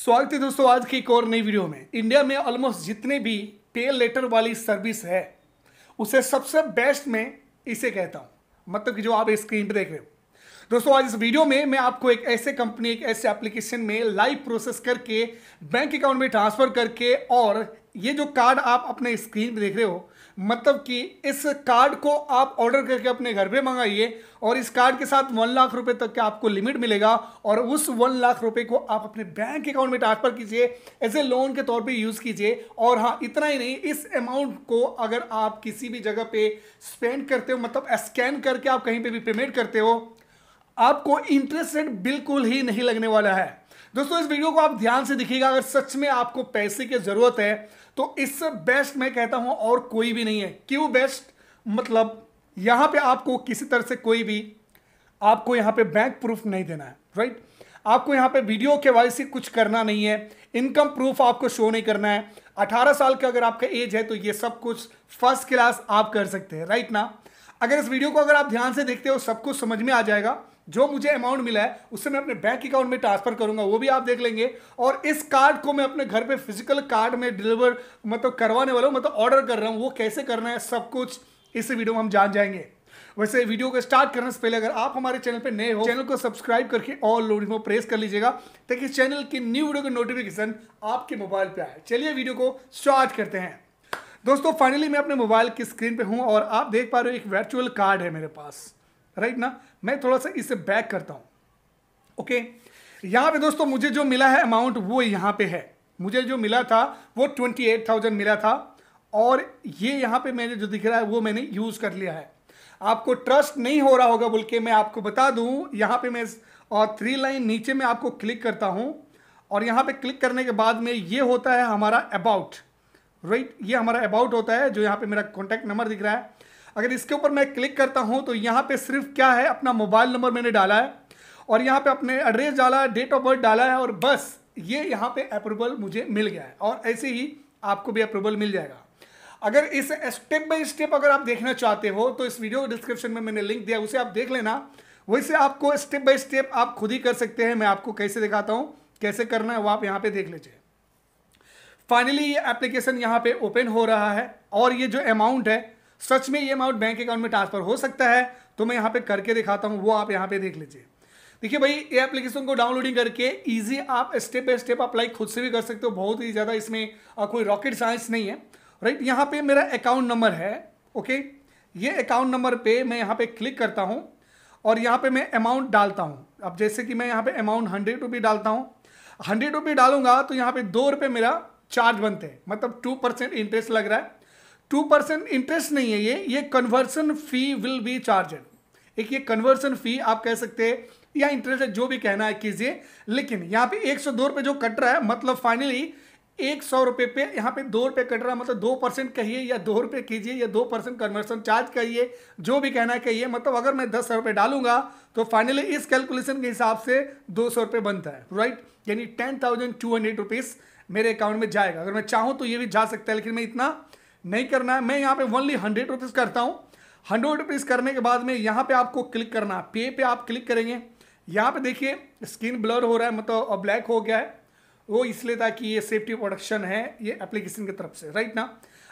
स्वागत है दोस्तों आज की एक और नई वीडियो में। इंडिया में ऑलमोस्ट जितने भी पे लेटर वाली सर्विस है, उसे सबसे बेस्ट में इसे कहता हूँ। मतलब कि जो आप स्क्रीन पर देख रहे हो। दोस्तों, आज इस वीडियो में मैं आपको एक ऐसे कंपनी एक ऐसे एप्लीकेशन में लाइव प्रोसेस करके बैंक अकाउंट में ट्रांसफ़र करके और ये जो कार्ड आप अपने स्क्रीन पे देख रहे हो मतलब कि इस कार्ड को आप ऑर्डर करके अपने घर पे मंगाइए और इस कार्ड के साथ वन लाख रुपए तक का आपको लिमिट मिलेगा और उस वन लाख रुपए को आप अपने बैंक अकाउंट में ट्रांसफ़र कीजिए एज ए लोन के तौर पे यूज़ कीजिए और हाँ इतना ही नहीं, इस अमाउंट को अगर आप किसी भी जगह पे स्पेंड करते हो मतलब स्कैन करके आप कहीं पर भी पेमेंट करते हो, आपको इंटरेस्ट रेट बिल्कुल ही नहीं लगने वाला है। दोस्तों, इस वीडियो को आप ध्यान से देखिएगा। अगर सच में आपको पैसे की ज़रूरत है तो इससे बेस्ट मैं कहता हूँ और कोई भी नहीं है। क्यों बेस्ट मतलब यहाँ पे आपको किसी तरह से कोई भी, आपको यहाँ पे बैंक प्रूफ नहीं देना है राइट आपको यहाँ पे वीडियो के वाइज से कुछ करना नहीं है। इनकम प्रूफ आपको शो नहीं करना है। 18 साल का अगर आपका एज है तो ये सब कुछ फ़र्स्ट क्लास आप कर सकते हैं राइट ना? अगर इस वीडियो को अगर आप ध्यान से देखते हो, सब कुछ समझ में आ जाएगा। जो मुझे अमाउंट मिला है, उससे मैं अपने बैंक अकाउंट में ट्रांसफ़र करूँगा, वो भी आप देख लेंगे। और इस कार्ड को मैं अपने घर पे फ़िज़िकल कार्ड में डिलीवर मतलब करवाने वाला हूँ मतलब ऑर्डर कर रहा हूँ, वो कैसे करना है, सब कुछ इस वीडियो में हम जान जाएँगे। वैसे वीडियो को स्टार्ट करने से पहले अगर आप हमारे चैनल पर नए हो चैनल को सब्सक्राइब करके ऑल नोटिफिकेशन प्रेस कर लीजिएगा, ताकि चैनल की न्यू वीडियो का नोटिफिकेशन आपके मोबाइल पर आए। चलिए वीडियो को स्टार्ट करते हैं। दोस्तों फाइनली मैं अपने मोबाइल की स्क्रीन पे हूँ और आप देख पा रहे हो एक वर्चुअल कार्ड है मेरे पास। राइट ना? मैं थोड़ा सा इसे बैक करता हूँ। ओके यहाँ पे दोस्तों मुझे जो मिला है अमाउंट वो यहाँ पे है। मुझे जो मिला था, वो ट्वेंटी एट थाउज़ेंड मिला था और ये यहाँ पे मैंने जो दिख रहा है, वो मैंने यूज़ कर लिया है। आपको ट्रस्ट नहीं हो रहा होगा बोल के मैं आपको बता दूँ, यहाँ पे मैं और थ्री लाइन नीचे में आपको क्लिक करता हूँ और यहाँ पे क्लिक करने के बाद में ये होता है हमारा अबाउट राइट right? ये हमारा अबाउट होता है, जो यहाँ पे मेरा कॉन्टैक्ट नंबर दिख रहा है। अगर इसके ऊपर मैं क्लिक करता हूँ तो यहाँ पे सिर्फ़ क्या है? अपना मोबाइल नंबर मैंने डाला है और यहाँ पे अपने एड्रेस डाला है डेट ऑफ़ बर्थ डाला है और बस ये यहाँ पे अप्रूवल मुझे मिल गया है और ऐसे ही आपको भी अप्रूवल मिल जाएगा। अगर इस स्टेप बाई स्टेप अगर आप देखना चाहते हो तो इस वीडियो डिस्क्रिप्शन में मैंने लिंक दिया उसे आप देख लेना। वैसे आपको स्टेप बाई स्टेप आप खुद ही कर सकते हैं, मैं आपको कैसे दिखाता हूँ, कैसे करना है वो आप यहाँ पे देख लीजिए। फाइनली ये एप्लीकेशन यहाँ पे ओपन हो रहा है और ये जो अमाउंट है सच में ये अमाउंट बैंक अकाउंट में ट्रांसफ़र हो सकता है तो मैं यहाँ पे करके दिखाता हूँ, वो आप यहाँ पे देख लीजिए। देखिए भाई, ये एप्लीकेशन को डाउनलोडिंग करके इजी आप स्टेप बाय स्टेप अप्लाई खुद से भी कर सकते हो, बहुत ही ज़्यादा इसमें कोई रॉकेट साइंस नहीं है। राइट यहाँ पे मेरा अकाउंट नंबर है ओके ये अकाउंट नंबर पे मैं यहाँ पे क्लिक करता हूँ और यहाँ पे मैं अमाउंट डालता हूँ। अब जैसे कि मैं यहाँ पे अमाउंट हंड्रेड रुपी डालता हूँ। हंड्रेड रुपी डालूँगा तो यहाँ पे दो रुपये मेरा चार्ज बनते हैं मतलब टू परसेंट इंटरेस्ट लग रहा है। टू परसेंट इंटरेस्ट नहीं है ये ये conversion fee will be charged एक ये कन्वर्सन फ़ी आप कह सकते हैं, या इंटरेस्ट जो भी कहना है, कीजिए। लेकिन यहाँ पे एक सौ दो रुपये जो कट रहा है मतलब फाइनली एक सौ रुपये पे, यहाँ पे दो रुपये कट रहा है मतलब दो परसेंट कहिए, या दो रुपये कीजिए, या दो परसेंट कन्वर्सन चार्ज कहिए, जो भी कहना है कहिए। मतलब अगर मैं दस रुपये डालूँगा तो फाइनली इस कैलकुलेशन के हिसाब से दो सौ रुपये बनता है राइट यानी ten thousand two hundred rupees मेरे अकाउंट में जाएगा। अगर मैं चाहूँ तो ये भी जा सकता है, लेकिन मैं इतना नहीं करना है। मैं यहाँ पे ओनली हंड्रेड रुपीज़ करता हूँ। हंड्रेड रुपीज़ करने के बाद में यहाँ पे आपको क्लिक करना है। पे पे आप क्लिक करेंगे। यहाँ पे देखिए स्क्रीन ब्लर हो रहा है मतलब ब्लैक हो गया है। वो इसलिए था कि ये सेफ्टी प्रोडक्शन है, ये एप्लीकेशन की तरफ़ से राइट ना?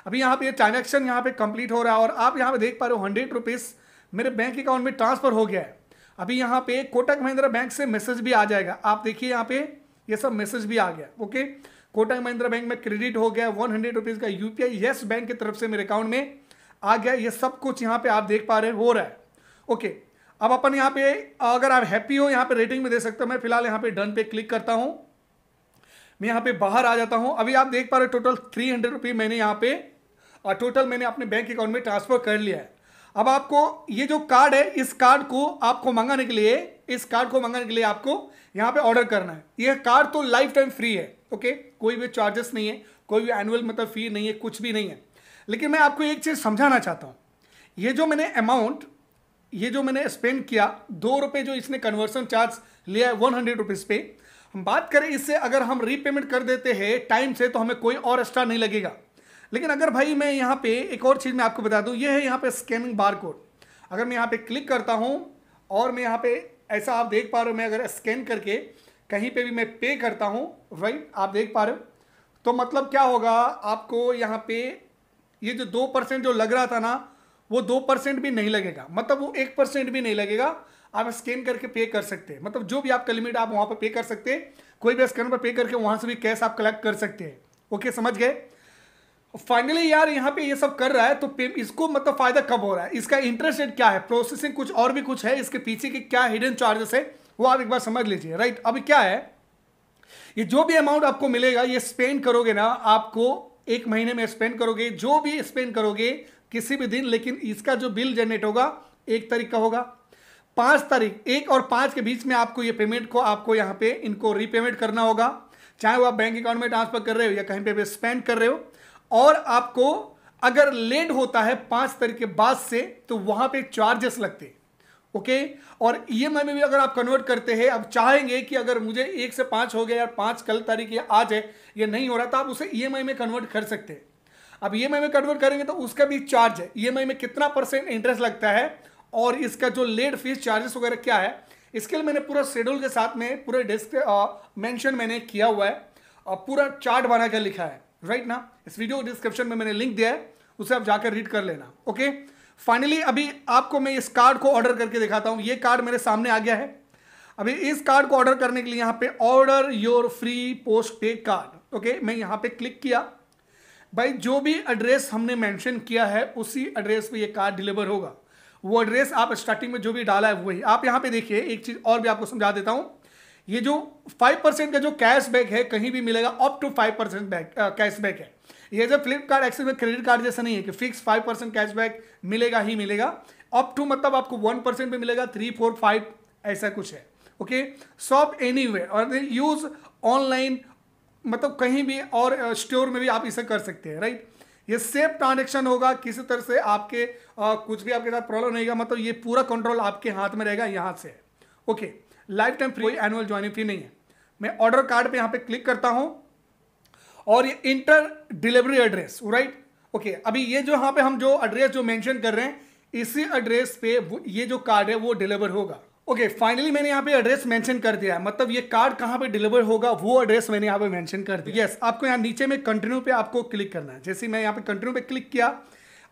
अभी यहाँ पे ये ट्रांजेक्शन यहाँ पे कंप्लीट हो रहा है और आप यहाँ पे देख पा रहे हो हंड्रेड रुपीज़ मेरे बैंक अकाउंट में ट्रांसफ़र हो गया है। अभी यहाँ पे कोटक महिंद्रा बैंक से मैसेज भी आ जाएगा। आप देखिए यहाँ पे ये सब मैसेज भी आ गया ओके कोटक महिंद्रा बैंक में क्रेडिट हो गया वन हंड्रेड रुपीज़ का यूपीआई यस बैंक की तरफ़ से मेरे अकाउंट में आ गया। ये सब कुछ यहाँ पे आप देख पा रहे हो रहा है। ओके अब अपन यहाँ पे, अगर आप हैप्पी हो, यहाँ पे रेटिंग में दे सकते हो। मैं फ़िलहाल यहाँ पे डन पे क्लिक करता हूँ। मैं यहाँ पे बाहर आ जाता हूँ। अभी आप देख पा रहे हो टोटल थ्री हंड्रेड मैंने यहाँ पे और टोटल मैंने अपने बैंक अकाउंट में ट्रांसफ़र कर लिया है। अब आपको ये जो कार्ड है, इस कार्ड को आपको मंगाने के लिए, इस कार्ड को मंगाने के लिए आपको यहाँ पे ऑर्डर करना है। ये कार्ड तो लाइफ टाइम फ्री है ओके कोई भी चार्जेस नहीं है, कोई भी एनुअल मतलब फ़ी नहीं है, कुछ भी नहीं है। लेकिन मैं आपको एक चीज़ समझाना चाहता हूँ। ये जो मैंने अमाउंट ये जो मैंने स्पेंड किया, दो रुपये जो इसने कन्वर्सन चार्ज लिया है वन हंड्रेड रुपीज़ पे, हम बात करें इससे अगर हम रीपेमेंट कर देते हैं टाइम से तो हमें कोई और एक्स्ट्रा नहीं लगेगा। लेकिन अगर भाई मैं यहाँ पे एक और चीज़ मैं आपको बता दूँ ये है यहाँ पे स्कैनिंग बार कोड अगर मैं यहाँ पे क्लिक करता हूँ और मैं यहाँ पे ऐसा आप देख पा रहे हो, मैं अगर स्कैन करके कहीं पे भी मैं पे करता हूँ राइट आप देख पा रहे हो तो मतलब क्या होगा, आपको यहाँ पे ये जो दो परसेंट जो लग रहा था ना, वो दो परसेंट भी नहीं लगेगा। मतलब वो एक परसेंट भी नहीं लगेगा, आप स्कैन करके पे कर सकते हैं। मतलब जो भी आपका लिमिट आप वहाँ पर पे कर सकते हैं। कोई भी स्कैन पर पे करके वहाँ से भी कैश आप कलेक्ट कर सकते हैं। ओके समझ गए? फाइनली यार, यहाँ पे ये सब कर रहा है तो इसको मतलब फ़ायदा कब हो रहा है? इसका इंटरेस्ट रेट क्या है? प्रोसेसिंग कुछ और भी कुछ है? इसके पीछे के क्या हिडन चार्जेस है? वो आप एक बार समझ लीजिए राइट अभी क्या है? ये जो भी अमाउंट आपको मिलेगा, ये स्पेंड करोगे ना, आपको एक महीने में स्पेंड करोगे, जो भी स्पेंड करोगे, किसी भी दिन, लेकिन इसका जो बिल जनरेट होगा, एक तारीख का होगा। पाँच तारीख, एक और पाँच के बीच में आपको ये पेमेंट को, आपको यहाँ पे इनको रीपेमेंट करना होगा। चाहे वो आप बैंक अकाउंट में ट्रांसफ़र कर रहे हो या कहीं पे भी स्पेंड कर रहे हो और आपको अगर लेट होता है पाँच तारीख के बाद से तो वहाँ पे चार्जेस लगते ओके और ईएमआई में भी अगर आप कन्वर्ट करते हैं अब चाहेंगे कि अगर मुझे एक से पाँच हो गया यार पाँच कल तारीख या आज है ये नहीं हो रहा तो आप उसे ईएमआई में कन्वर्ट कर सकते हैं। अब ईएमआई में कन्वर्ट करेंगे तो उसका भी चार्ज है। ईएमआई में कितना परसेंट इंटरेस्ट लगता है और इसका जो लेट फ़ीस चार्जेस वगैरह क्या है, इसके लिए मैंने पूरा शेड्यूल के साथ में, पूरे डिस्क मेंशन मैंने किया हुआ है। और पूरा चार्ट बना कर लिखा है। राइट ना इस वीडियो डिस्क्रिप्शन में मैंने लिंक दिया है, उसे आप जाकर रीड कर लेना ओके फाइनली अभी आपको मैं इस कार्ड को ऑर्डर करके दिखाता हूँ। ये कार्ड मेरे सामने आ गया है। अभी इस कार्ड को ऑर्डर करने के लिए यहाँ पे order your free post pay card okay मैं यहाँ पे क्लिक किया। भाई, जो भी एड्रेस हमने मेंशन किया है, उसी एड्रेस पे ये कार्ड डिलीवर होगा। वो एड्रेस आप स्टार्टिंग में जो भी डाला है, वही। आप यहाँ पे देखिए, एक चीज़ और भी आपको समझा देता हूँ। ये जो फाइव परसेंट का जो कैशबैक है कहीं भी मिलेगा up to five percent back cashback है। ये जो फ्लिपकार्ट एक्सिस में क्रेडिट कार्ड जैसा नहीं है कि फिक्स फाइव परसेंट कैशबैक मिलेगा ही मिलेगा। अप टू मतलब आपको वन परसेंट भी मिलेगा थ्री फोर फाइव ऐसा कुछ है। ओके शॉप एनी वे और यूज़ ऑनलाइन मतलब कहीं भी और स्टोर में भी आप इसे कर सकते हैं राइट ये सेफ़ ट्रांजेक्शन होगा किसी तरह से आपके आ, कुछ भी आपके साथ प्रॉब्लम नहीं मतलब ये पूरा कंट्रोल आपके हाथ में रहेगा यहाँ से। Okay lifetime free annual joining fee नहीं है। मैं ऑर्डर कार्ड पे यहाँ पे क्लिक करता हूँ और ये enter delivery address right okay अभी ये जो यहाँ पे हम जो एड्रेस जो मेंशन कर रहे हैं इसी एड्रेस पे ये जो कार्ड है वो डिलीवर होगा। ओके okay, फाइनली मैंने यहाँ पे एड्रेस मेंशन कर दिया है। मतलब ये कार्ड कहाँ पे डिलीवर होगा वो एड्रेस मैंने यहाँ पे मेंशन कर दिया। यस yes, आपको यहाँ नीचे में कंटिन्यू पे आपको क्लिक करना है। जैसे मैं यहाँ पे कंटिन्यू पे क्लिक किया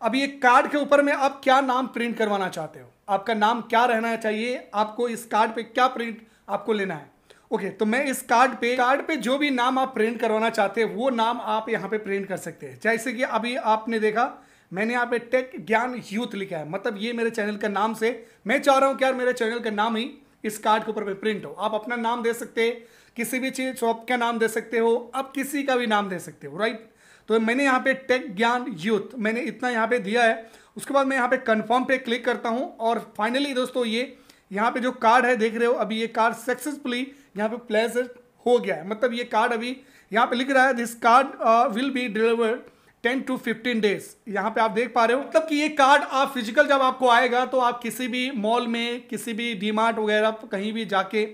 अब ये कार्ड के ऊपर में आप क्या नाम प्रिंट करवाना चाहते हो? आपका नाम क्या रहना चाहिए आपको इस कार्ड पे क्या प्रिंट आपको लेना है। ओके okay, तो मैं इस कार्ड पे कार्ड पे जो भी नाम आप प्रिंट करवाना चाहते हैं वो नाम आप यहाँ पे प्रिंट कर सकते हैं। जैसे कि अभी आपने देखा मैंने यहाँ पे टेक ज्ञान यूथ लिखा है। मतलब ये मेरे चैनल का नाम से मैं चाह रहा हूँ कि यार मेरे चैनल का नाम ही इस कार्ड के ऊपर प्रिंट हो। आप अपना नाम दे सकते हैं किसी भी चीज़ शॉप का नाम दे सकते हो आप किसी का भी नाम दे सकते हो राइट तो मैंने यहाँ पे टेक ज्ञान यूथ मैंने इतना यहाँ पे दिया है। उसके बाद मैं यहाँ पे कंफर्म पे क्लिक करता हूँ और फाइनली दोस्तों ये यहाँ पे जो कार्ड है, देख रहे हो, अभी ये कार्ड सक्सेसफुली यहाँ पे प्लेस हो गया है। मतलब ये कार्ड अभी यहाँ पे लिख रहा है this card will be delivered ten to fifteen days यहाँ पे आप देख पा रहे हो मतलब कि ये कार्ड आप फ़िज़िकल जब आपको आएगा तो आप किसी भी मॉल में, किसी भी डीमार्ट वगैरह, कहीं भी जाके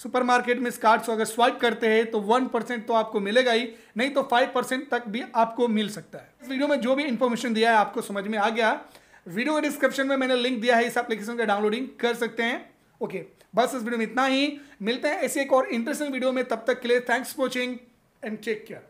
सुपरमार्केट में इस कार्ड को अगर स्वाइप करते हैं तो वन परसेंट तो आपको मिलेगा ही, नहीं तो फाइव परसेंट तक भी आपको मिल सकता है। इस वीडियो में जो भी इन्फॉर्मेशन दिया है, आपको समझ में आ गया। वीडियो के डिस्क्रिप्शन में मैंने लिंक दिया है, इस एप्लीकेशन का डाउनलोडिंग कर सकते हैं। ओके बस इस वीडियो में इतना ही। मिलते हैं ऐसे एक और इंटरेस्टिंग वीडियो में, तब तक के लिए thanks for watching and take care